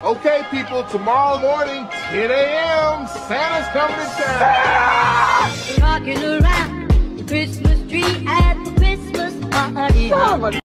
Okay, people, tomorrow morning, 10 a.m., Santa's coming to town. Rocking around the Christmas tree at the Christmas party. Oh,